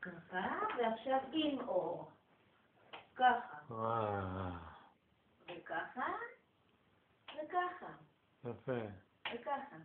ככה, ועכשיו עם אור. ככה, אה. וככה, וככה, יפה. וככה.